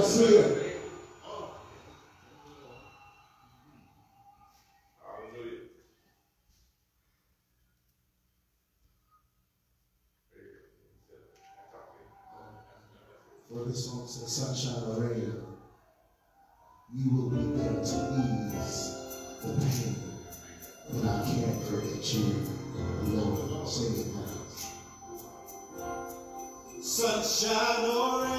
of sin. For this song says, Sunshine or rain, you will be there to ease the pain that I can't forget you, Lord. Sing it now. Sunshine or rain.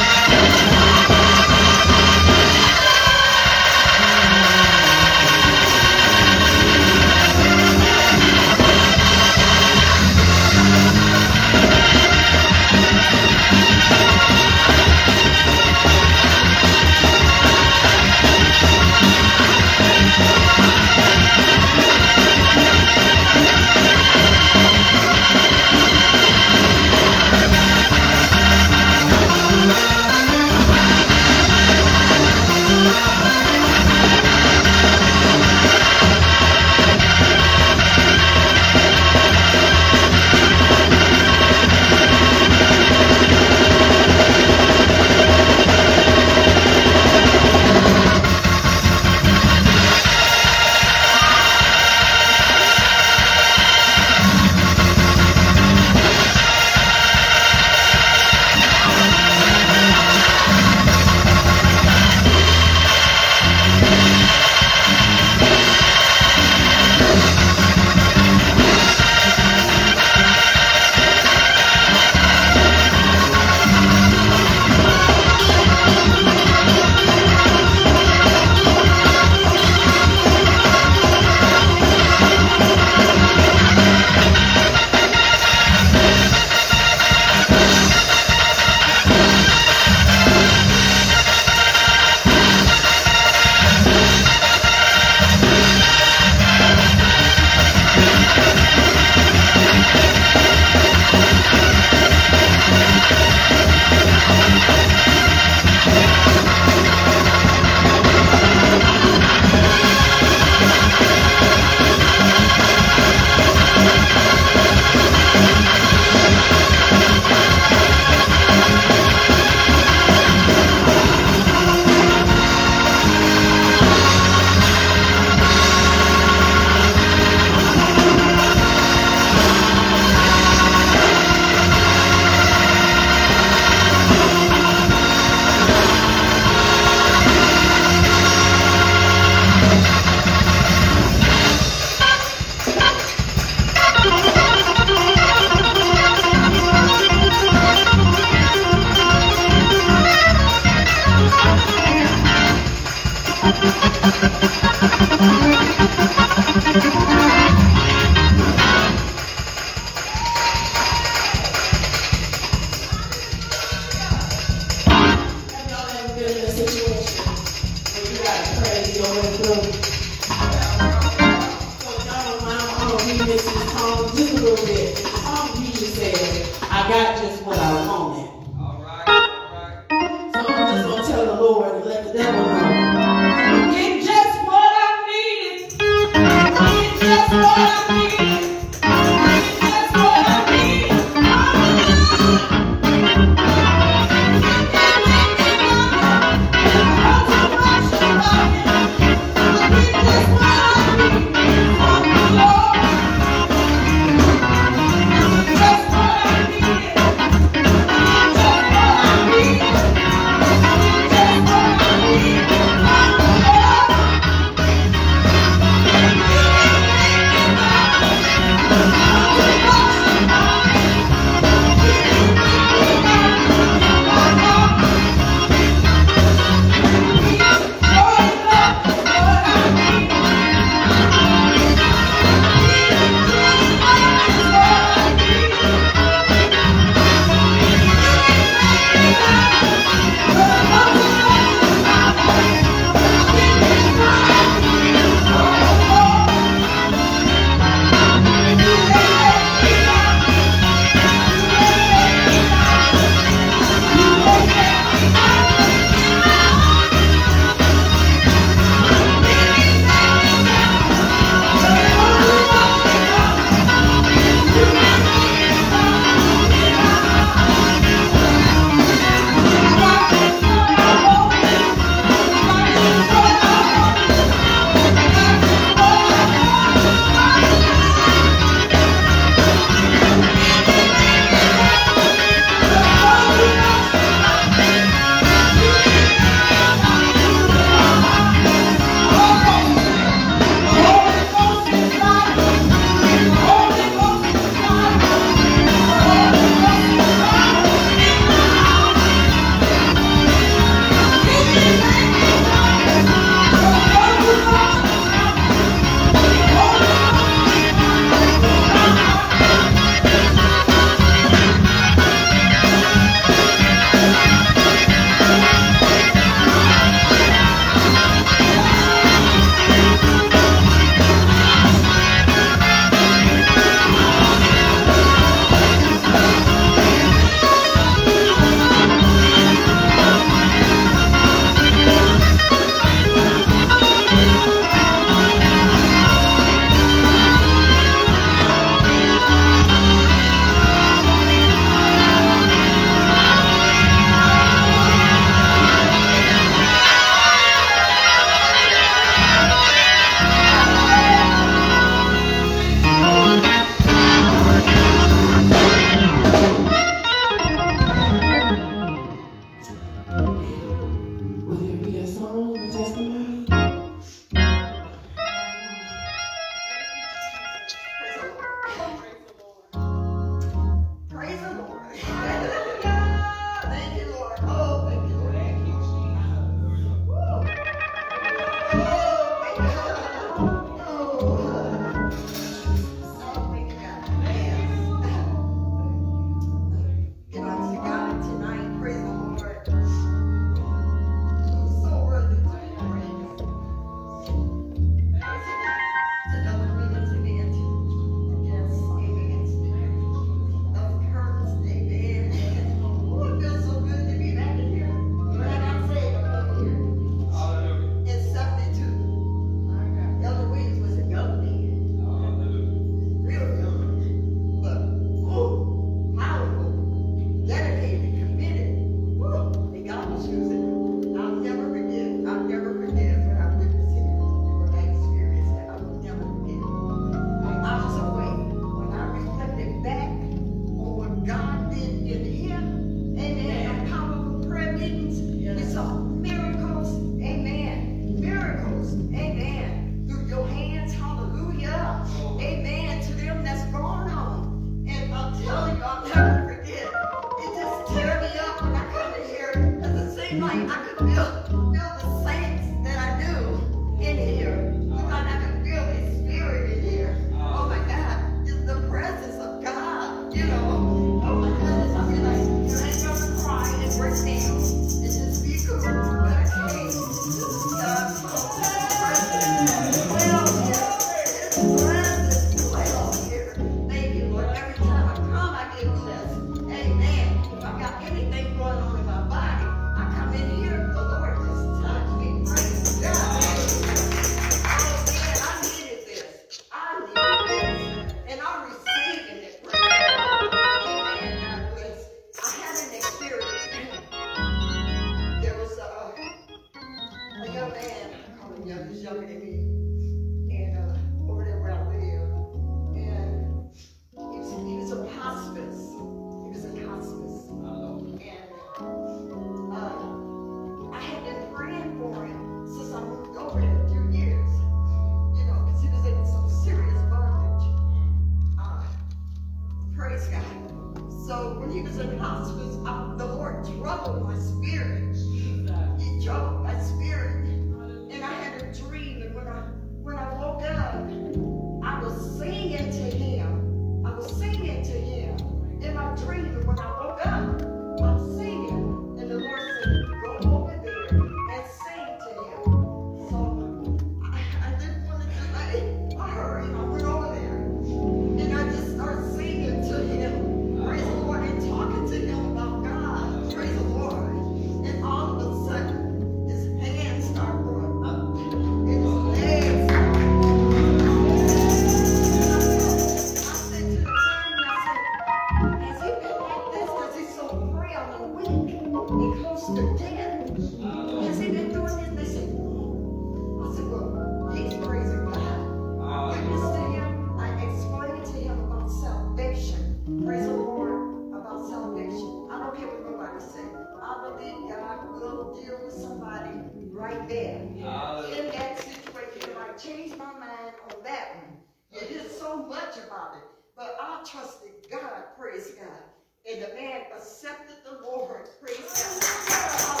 trusted God, praise God. And the man accepted the Lord, praise God.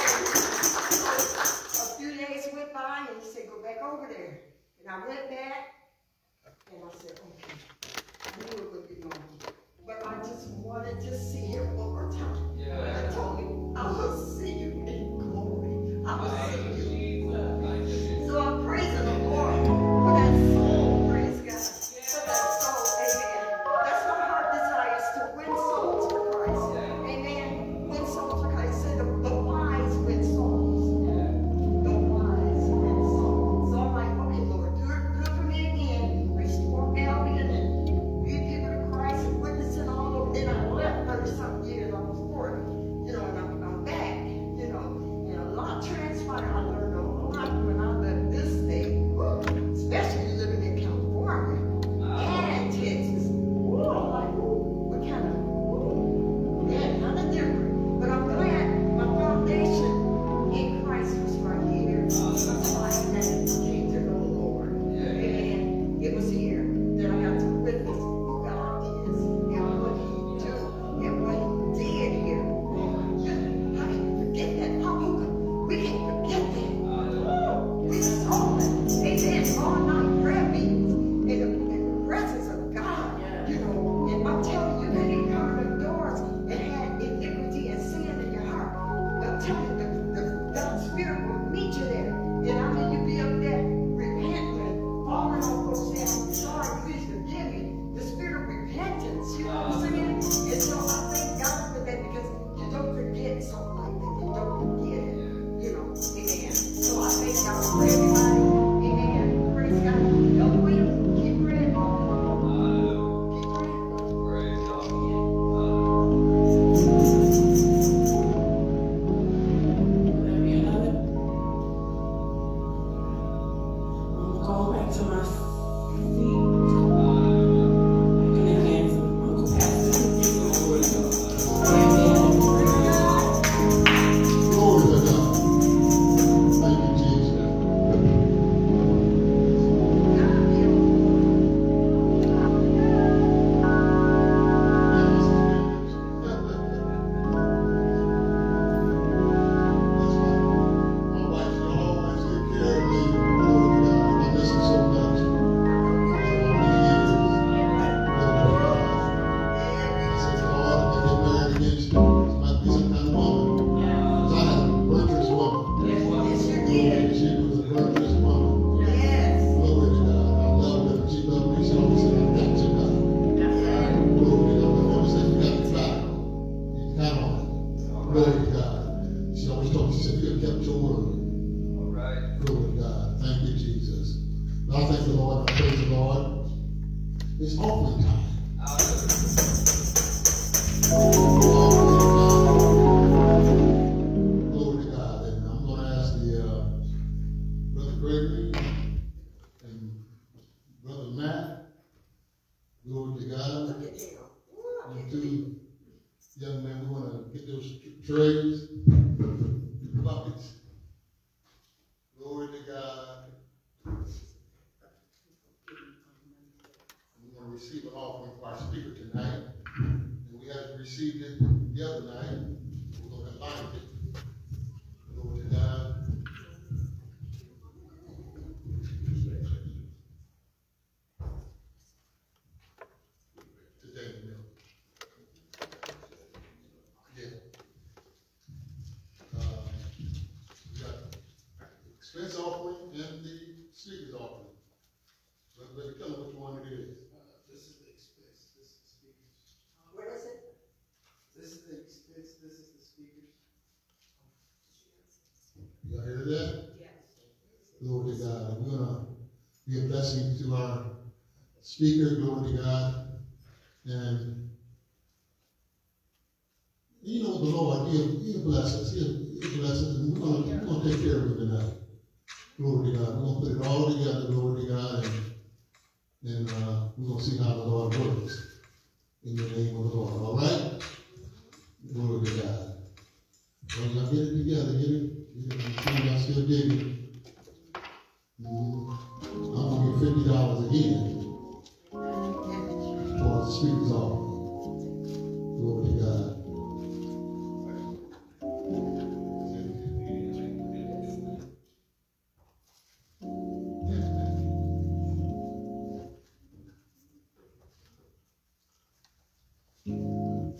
A few days went by and he said, go back over there. And I went back and I said, okay, I knew it would be. But I just wanted to see him one more time. receive an offering from our speaker tonight. And we had received it the other night. We're going to combine it speaker, glory to God. And you know the Lord, he'll, he'll bless us. He'll, he'll bless us. And we're gonna, we're gonna take care of him tonight. Glory to God. We're gonna put it all together, glory to God, and then uh, we're gonna see how the Lord works. In the name of the Lord. All right? Glory to God. Well, y'all get it together, get it? Get it. Y'all still digging. Mhm. I'm gonna get fifty dollars again speaker's offering. Glory to God.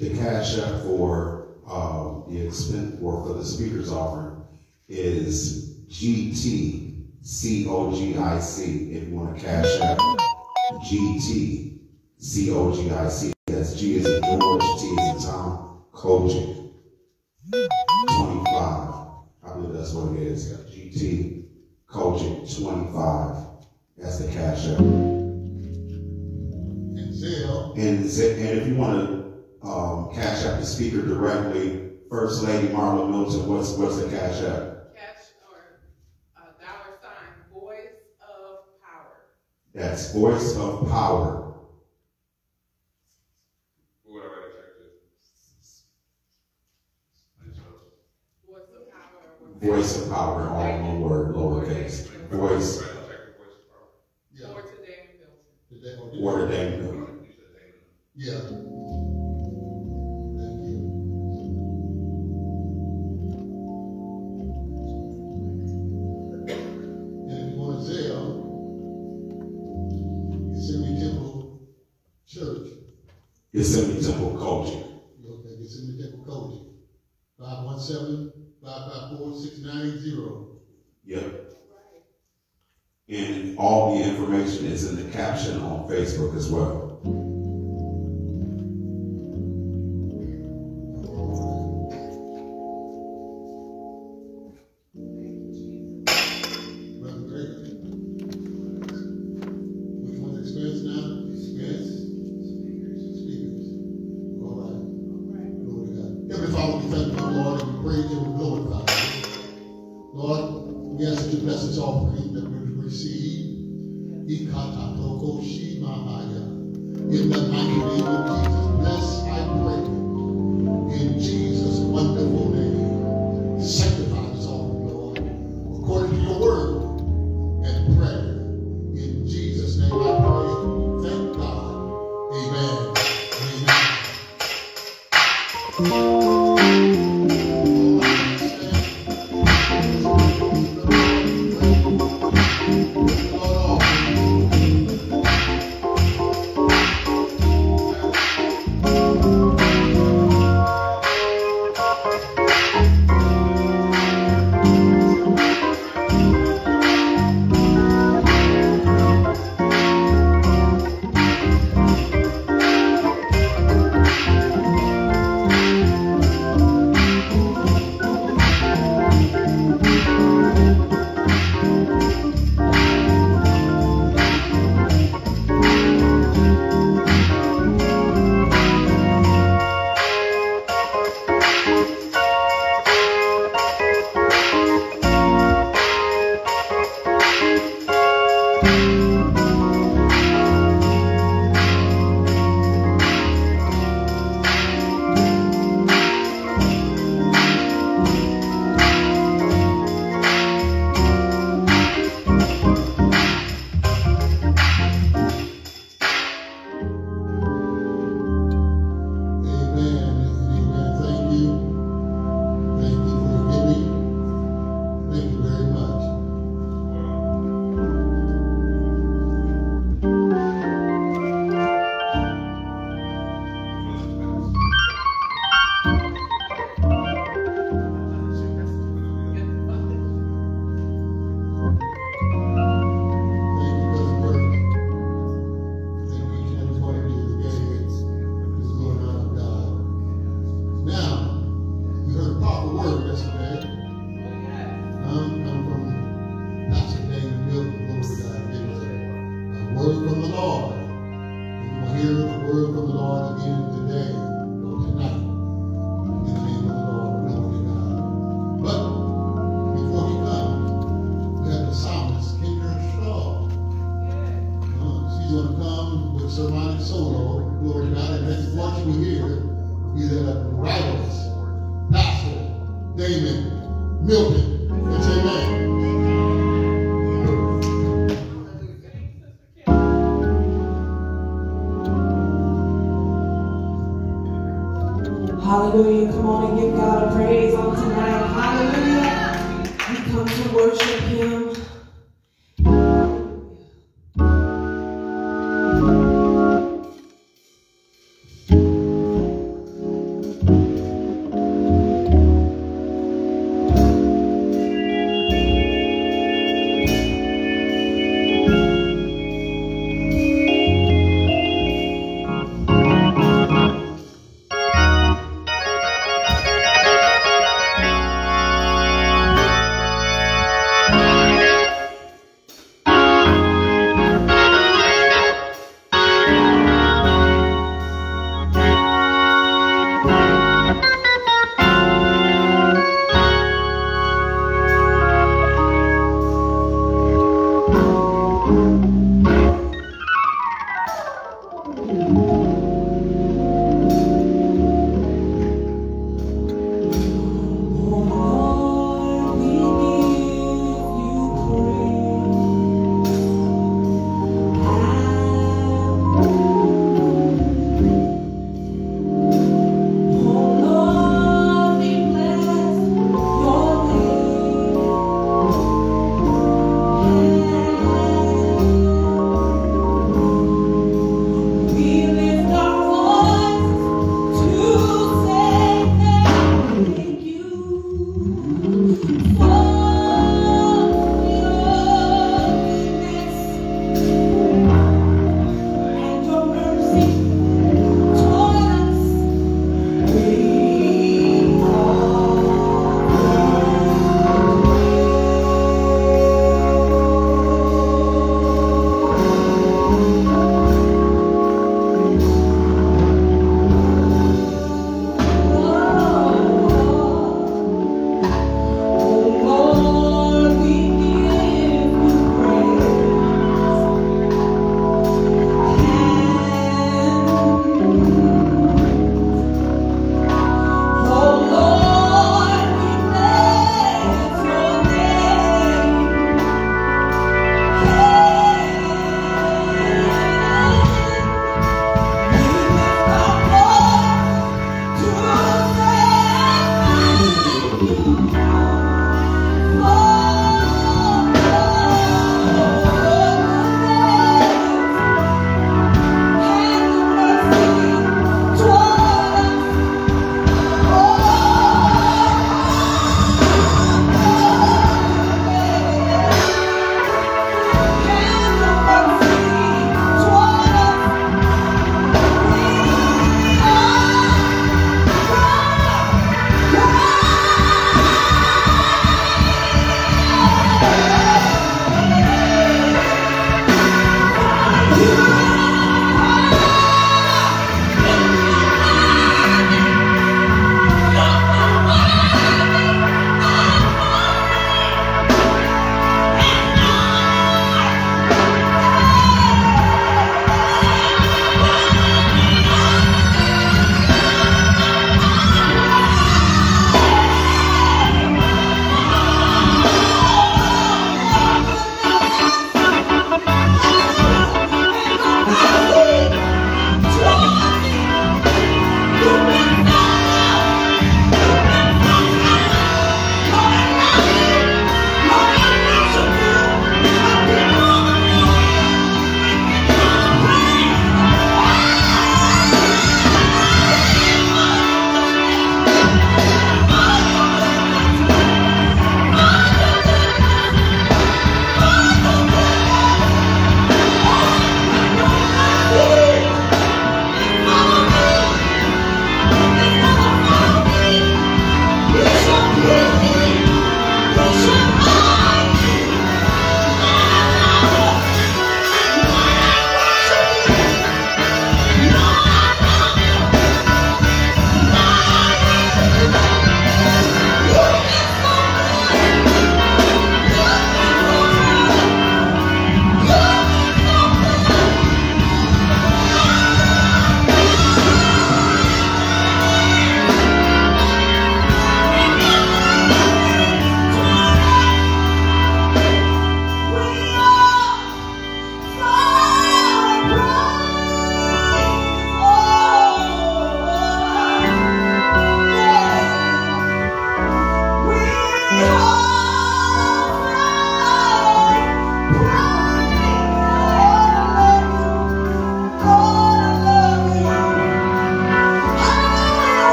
The cash app for, um, the expense, or for the speaker's offering is GTCOGIC, if you want to cash app. GTCOGIC, that's G is in George, T is in Tom, COGIC. Twenty-five, I believe that's what it is, GT COGIC twenty-five, that's the cash app. And Zelle, And, z- and if you want to um, cash out the speaker directly, First Lady Marla Milton, what's what's the cash app? Cash or uh, dollar sign, voice of power. That's Voice of Power. Who would I write a check to? I just want- Voice of power. or- Voice of Power, all one word, lowercase. Voice Write a check to Voice of Power. yeah, Or to Damon Milton. today, or the name. You said Damon. yeah. Thank you. And if you want to Zelle, Gethsemane Temple Church, Gethsemane Temple COGIC. okay, Gethsemane Temple COGIC, five one seven, five five four, six nine eight zero. Yep. And all the information is in the caption on Facebook as well. Ikatako Shimahaya. In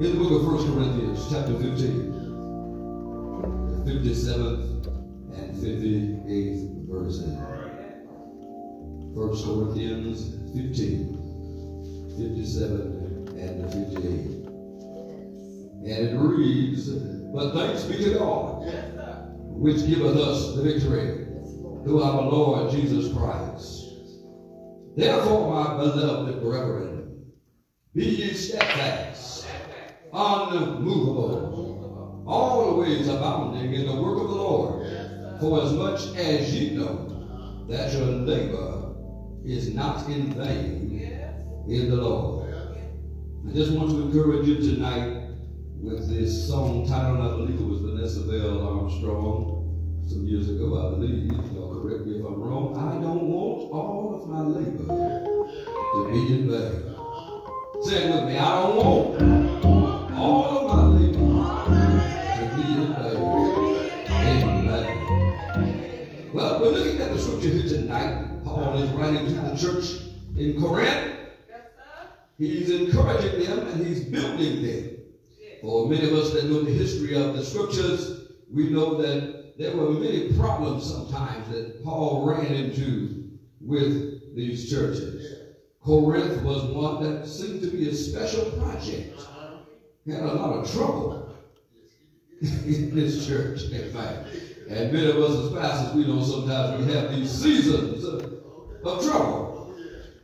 In the book of 1 Corinthians, chapter 15, the 57th and 58th verses. 1 Corinthians 15, 57 and 58. And it reads, But thanks be to God, which giveth us the victory through our Lord Jesus Christ. Therefore, my beloved brethren, be ye steadfast, unmovable, always abounding in the work of the Lord, for as much as ye know that your labor is not in vain in the Lord. I just want to encourage you tonight with this song titled, I believe it was Vanessa Bell Armstrong some years ago, I believe. Y'all correct me if I'm wrong. I don't want all of my labor to be in vain. Say it with me. I don't want all of my labor to be in vain. Amen. Well, we're looking at the scripture here tonight. Paul is writing to the church in Corinth. He's encouraging them and he's building them. For many of us that know the history of the scriptures, we know that there were many problems sometimes that Paul ran into with these churches. Corinth was one that seemed to be a special project. Had a lot of trouble in this church, in fact. And many of us as pastors, we know sometimes we have these seasons of, trouble.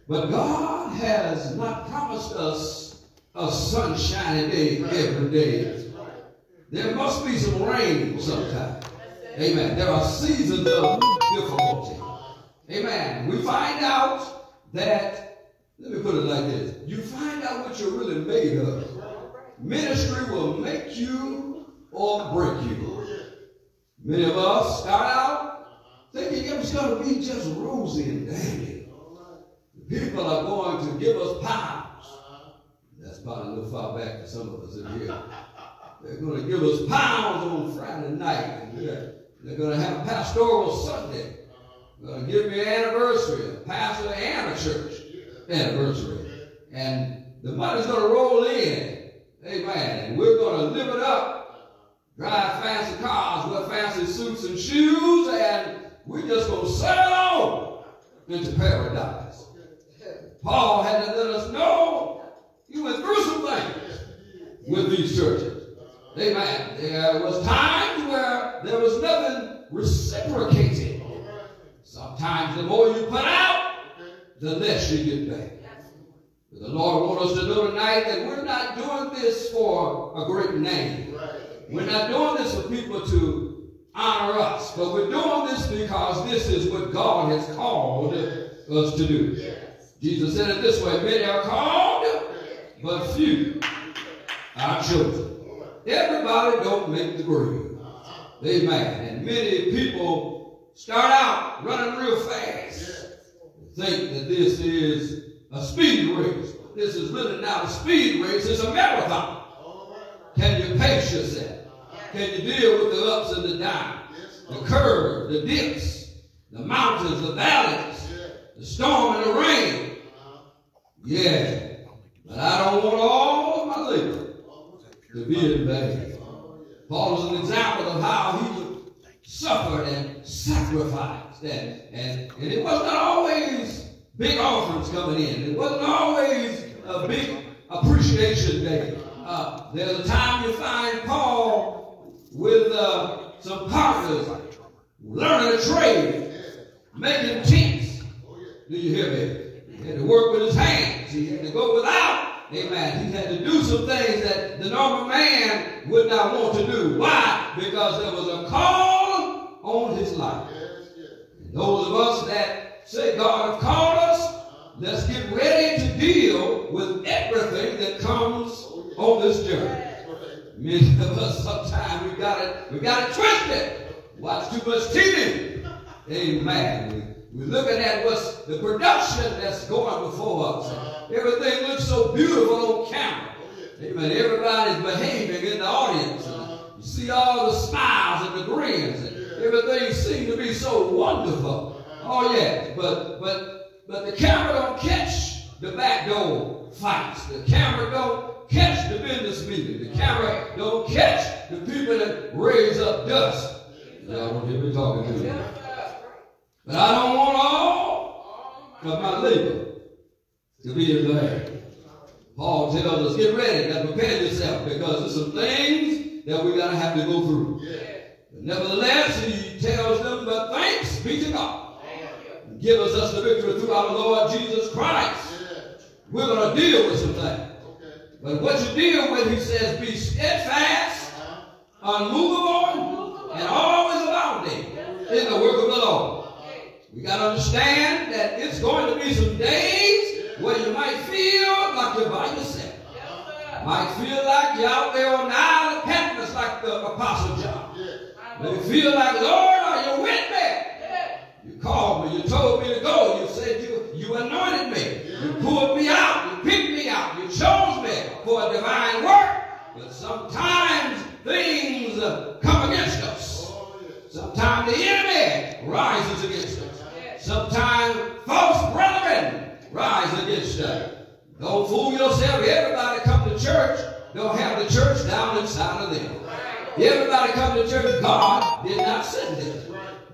But God has not promised us a sunshiny day every day. There must be some rain sometime. Amen. There are seasons of difficulty. Amen. We find out that, let me put it like this. You find out what you're really made of. Ministry will make you or break you. Many of us start out thinking it was going to be just rosy and dandy. People are going to give us pounds. That's probably a little far back for some of us in here. They're going to give us pounds on Friday night. They're, going to have a pastoral Sunday. They're going to give me an anniversary, a pastor and a church anniversary. And the money's going to roll in. Amen. And we're going to live it up. Drive fancy cars, wear fancy suits and shoes, and we're just going to sail on into paradise. Paul had to let us know he went through some things with these churches. Amen. There was times where there was nothing reciprocated. Sometimes the more you put out, the less you get back. The Lord wants us to know tonight that we're not doing this for a great name. We're not doing this for people to honor us, but we're doing this because this is what God has called us to do. Jesus said it this way, many are called, but few are chosen. Everybody don't make the grade. Uh-huh. Amen. And many people start out running real fast. Think that this is a speed race. This is really not a speed race, it's a marathon. Can you pace yourself? Can you deal with the ups and the downs, the curves, the dips, the mountains, the valleys, the storm and the rain? Yeah. But I don't want all of my labor to be in vain. Paul is an example of how he suffered and sacrificed. And, and, and it wasn't always big offerings coming in. It wasn't always a big appreciation day. Uh, there's a time you find Paul with uh, some partners learning a trade, making tents, Do you hear me? He had to work with his hands. He had to go without. Amen. He had to do some things that the normal man would not want to do. Why? Because there was a call on his life. And those of us that say God called us, let's get ready to deal with everything that comes on this journey. Many of us sometimes we got it, we got it twisted. Watch too much TV. Amen. We, we're looking at what's the production that's going before us. Everything looks so beautiful on camera. Amen. Everybody's behaving in the audience. You see all the smiles and the grins. And everything seems to be so wonderful. Oh yeah, but but but the camera don't catch the back door fights. The camera don't catch the business meeting. The camera don't catch the people that raise up dust. Y'all don't hear me talking to you. But I don't want all of my labor to be in vain. Paul tells us, get ready, now prepare yourself because there's some things that we're going to have to go through. But nevertheless, he tells them, but thanks be to God. Give us, the victory through our Lord Jesus Christ. We're going to deal with some things. But what you deal with, he says, be steadfast, uh-huh. unmovable, and always abounding in the work of the Lord. We got to understand that it's going to be some days where you might feel like you're by yourself. Might feel like you're out there on the Isle of Patmos like the Apostle John. May feel like, Lord, are you with me? You called me, you told me to go, you said you, you anointed me, you pulled me out, you picked me out, you chose me for a divine work. But sometimes things uh, come against us. Sometimes the enemy rises against us. Sometimes false brethren rise against us. Don't fool yourself. Everybody come to church don't have the church down inside of them. Everybody come to church. God did not send them.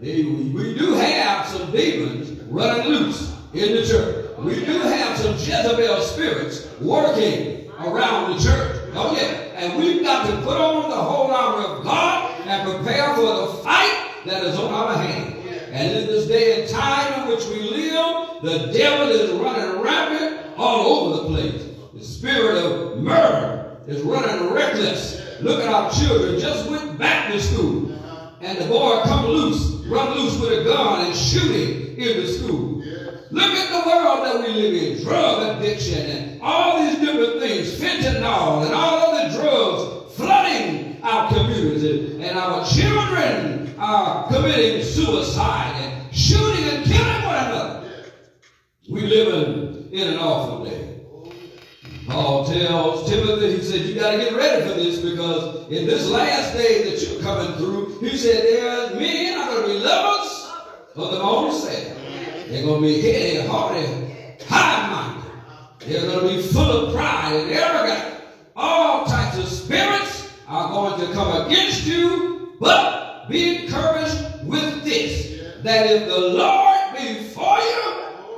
We, do have some demons running loose in the church. We do have some Jezebel spirits working around the church. Oh yeah. And we've got to put on the whole armor of God and prepare for the fight that is on our hand. And in this day and time in which we live, the devil is running rampant all over the place. The spirit of murder is running reckless. Look at our children just went back to school. And the boy come loose, run loose with a gun and shoot shooting in the school. Look at the world that we live in. Drug addiction and all these different things, fentanyl and all other drugs flooding our communities. And our children are committing suicide and shooting and killing one another. We live in, an awful. Paul tells Timothy, he said, you got to get ready for this because in this last day that you're coming through, he said, there men are going to be lovers of their own self. They're going to be heady, hearty, high-minded. They're going to be full of pride and arrogant. All types of spirits are going to come against you, but be encouraged with this, that if the Lord be for you,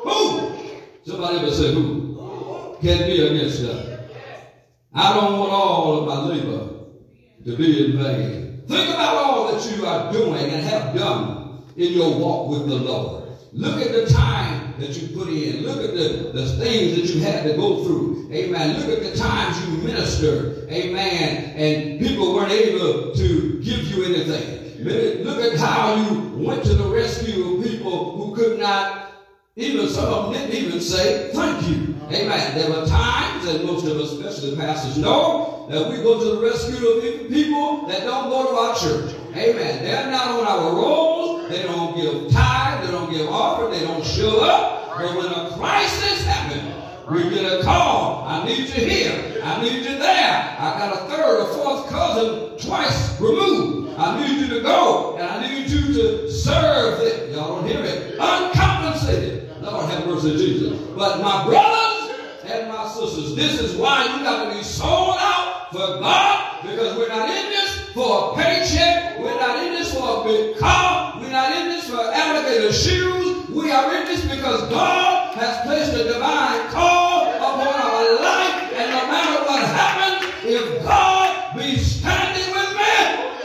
who? Somebody ever say who? Can be against us. I don't want all of my labor to be in vain. Think about all that you are doing and have done in your walk with the Lord. Look at the time that you put in. Look at the, the things that you had to go through. Amen. Look at the times you ministered. Amen. And people weren't able to give you anything. Look at how you went to the rescue of people who could not even some of them didn't even say thank you. Amen. There were times, and most of us, especially pastors, know that we go to the rescue of people that don't go to our church. Amen. They're not on our rolls. They don't give tithe. They don't give offering. They don't show up. But when a crisis happens, we get a call. I need you here. I need you there. I got a third or fourth cousin twice removed. I need you to go. And I need you to serve them. Y'all don't hear it. Uncompensated. Lord have mercy, Jesus. But my brothers and my sisters, this is why you got to be sold out for God because we're not in this for a paycheck. We're not in this for a big car. We're not in this for alligator shoes. We are in this because God has placed a divine call upon our life. And no matter what happens, if God be standing with me,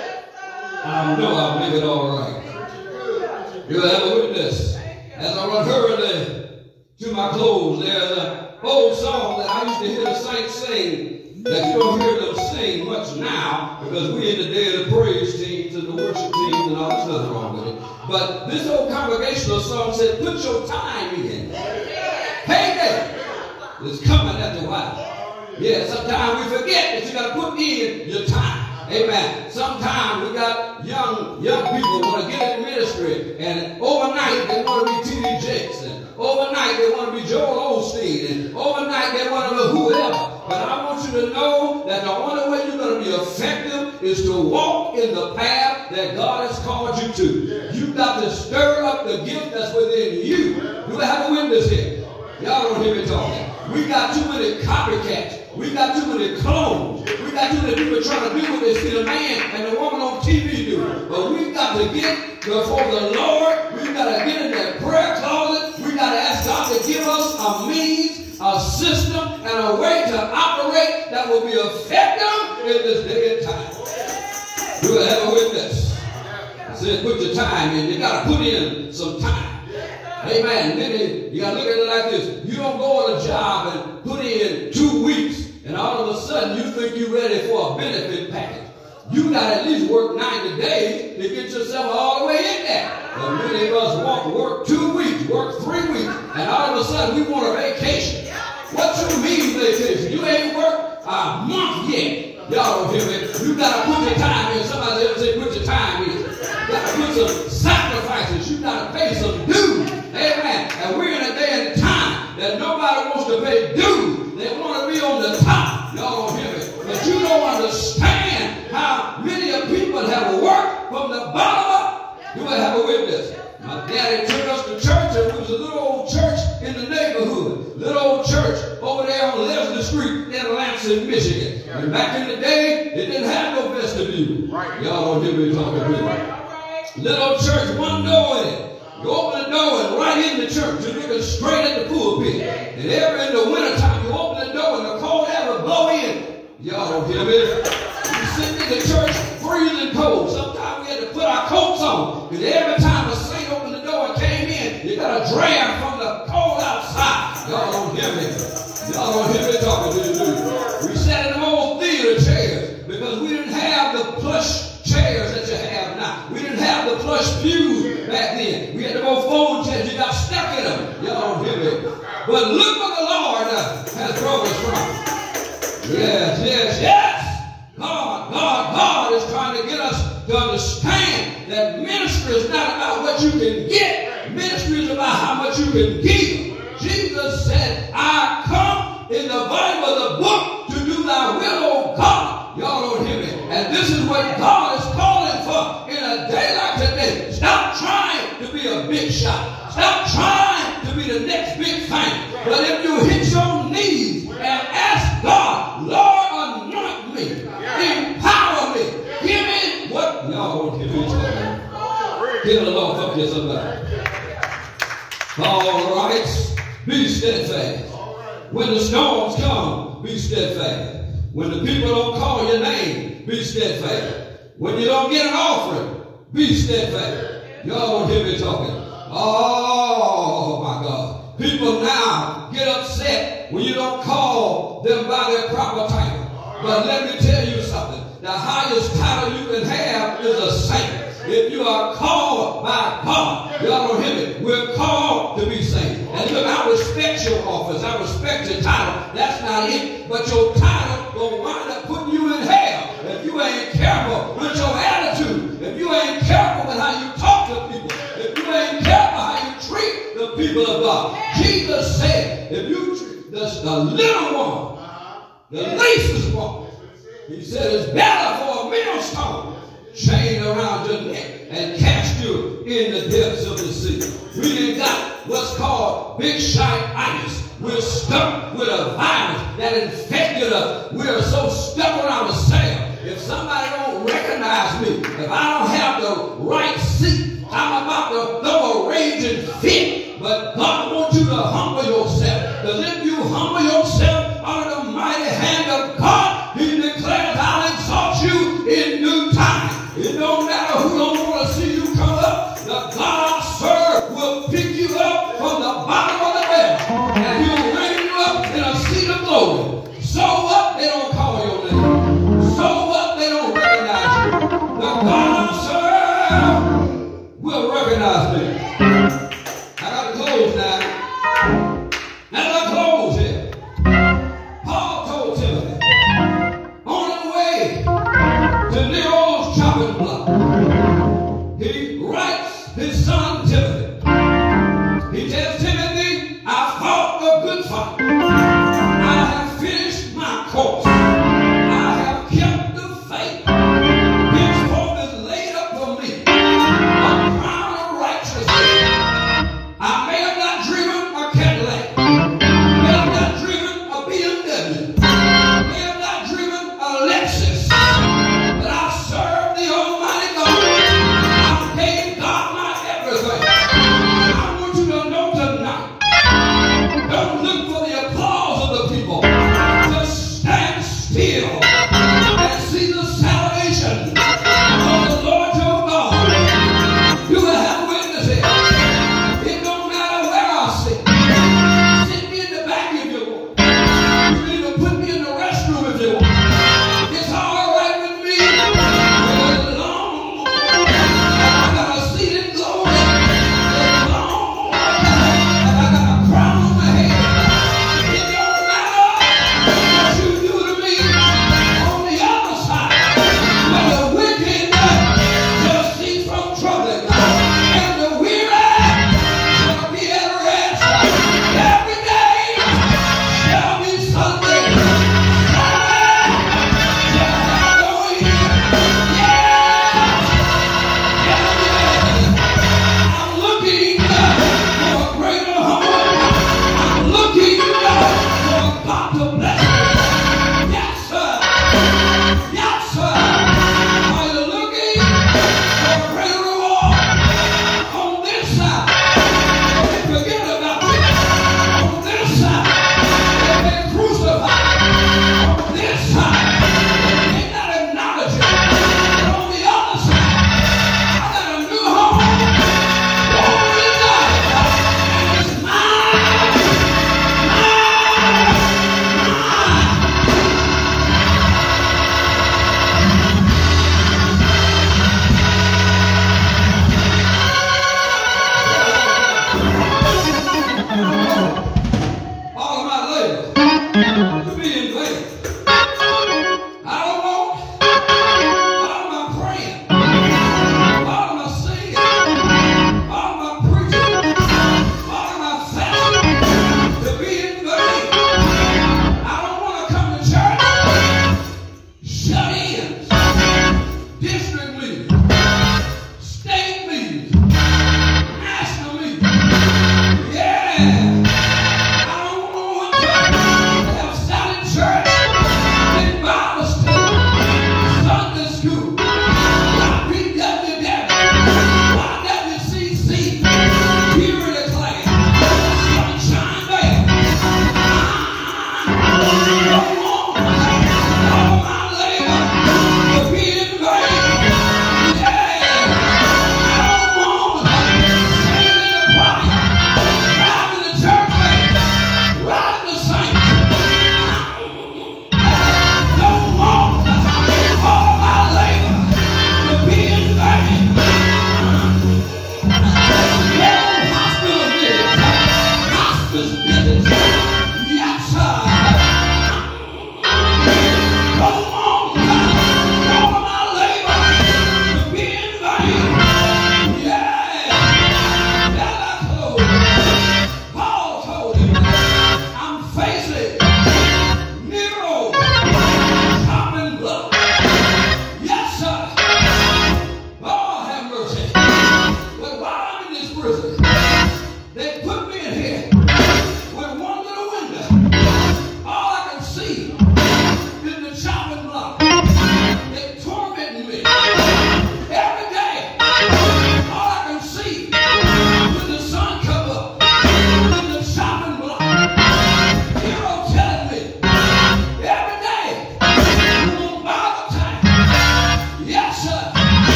I know I'll make it all right. You have a witness. As I run hurriedly to my close, there's an old song that I used to hear the saints sing that you don't hear them sing much now because we're in the day of the praise teams and the worship teams and all this nothing wrong with it. But this old congregational song said, put your time in. Payday It's coming after a while. Yeah, sometimes we forget that you got to put in your time. Amen. Sometimes we got young young people want to get in ministry, and overnight they want to be T.D. Jakes, and overnight they want to be Joel Osteen, and overnight they want to be whoever. But I want you to know that the only way you're going to be effective is to walk in the path that God has called you to. You've got to stir up the gift that's within you. Do I have a witness here? Y'all don't hear me talking. We got too many copycats. We got too many clones. We got too many people trying to do what they see the man and the woman on TV do. But we've got to get before the Lord. We've got to get in that prayer closet. We got to ask God to give us a means, a system, and a way to operate that will be effective in this day and time. Do I have a witness? I said, put your time in. You got to put in some time. Amen. Then you got to look at it like this. You don't go on a job and put in two weeks, and all of a sudden you think you're ready for a benefit package. You got at least work 90 days to get yourself all the way in there. But many of us want work two weeks, work three weeks, and all of a sudden we want a vacation. What you mean vacation? You ain't worked a month yet. Y'all don't hear me. You got to put your time in. Somebody else say put your time in. You got to put some sacrifices. You got to pay some dues. You will have witness. My daddy took us to church, and it was a little old church in the neighborhood. Little old church over there on Leslie Street in Lansing, Michigan. And back in the day, it didn't have no vestibule. Right. Y'all don't hear me talking to me. Little church, one door in it. You open the door and right in the church, you're looking straight at the pulpit. And every in the wintertime, you open the door and the cold air will blow in. Y'all don't hear me? You sitting in the church freezing cold. Sometimes to put our coats on. Because every time the saint opened the door and came in, you got a draft from the cold outside. Y'all don't hear me. Y'all don't hear me talking to you? We sat in the old theater chairs because we didn't have the plush chairs that you have now. We didn't have the plush pews back then. We had the old fold chairs. You got stuck in them. Y'all don't hear me. But look what the Lord uh, has brought us from. Yes, understand that ministry is not about what you can get. Ministry is about how much you can give. Jesus said, I come in the Bible, the book, to do thy will, O God. Y'all don't hear me. And this is what God is calling for in a day like today. Stop trying to be a big shot. Stop trying to be the next big thing. But if you hit your knees and ask God, Lord, anoint me, empower me, give me what y'all don't hear me talking. Give the Lord fuck you somebody. All right. Be steadfast. When the storms come, be steadfast. When the people don't call your name, be steadfast. When you don't get an offering, be steadfast. Y'all don't hear me talking. Oh my God. People now get upset when you don't call them by their proper title. But let me tell you something. The highest title you can have is a saint. If you are called by God, y'all don't hear me. We're called office. I respect your title. That's not it. But your title will wind up putting you in hell if you ain't careful with your attitude. If you ain't careful with how you talk to people. If you ain't careful how you treat the people of God. Jesus said, if you treat the, the little one, the uh-huh. least one, he said it's better for a millstone chained around your neck and cast you in the depths of the sea. We ain't got what's called big shot itis. We're stuck with a virus that infected us. We're so stuck on ourselves. If somebody don't recognize me, if I don't have the right seat, I'm about to throw a raging fit. But God wants